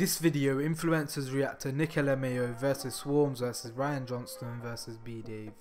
this video, influencers react to Nick LMAO versus Swarms versus Ryan Johnston versus B Dave.